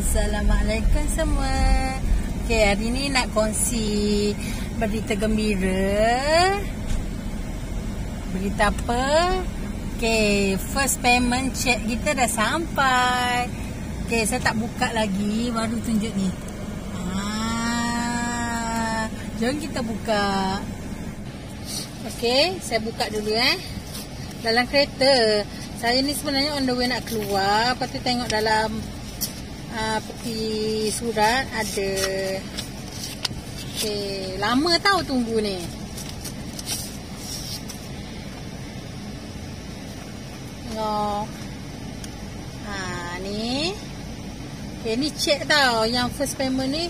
Assalamualaikum semua. Okay, hari ni nak kongsi berita gembira. Berita apa? Okay, first payment check kita dah sampai. Okay, saya tak buka lagi, baru tunjuk ni. Ah, jom kita buka. Okay, saya buka dulu eh. Dalam kereta. Saya ni sebenarnya on the way nak keluar. Lepas tu tengok dalam uh, peti surat ada okay, lama tau tunggu ni. Tengok. Ha, ni. Okay, ni check tau. Yang first payment ni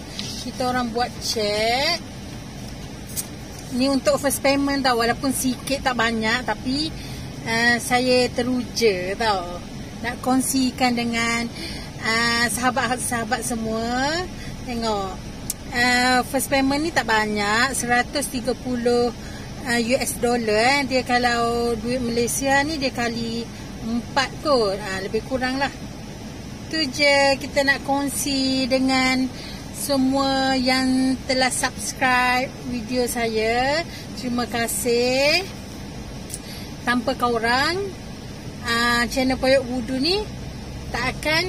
kita orang buat check. Ni untuk first payment tau walaupun sikit tak banyak tapi uh, saya teruja tau nak kongsikan dengan Ah, sahabat-sahabat semua. Tengok. Uh, first payment ni tak banyak. 130 uh, US dollar eh. dia kalau duit Malaysia ni dia kali 4 kot. Uh, lebih kurang lah tu je kita nak kongsi dengan semua yang telah subscribe video saya. Terima kasih. Tanpa kau orang uh, channel Poyok Wudu ni tak akan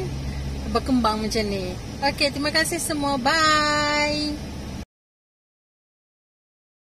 berkembang macam ni. Okey, terima kasih semua. Bye.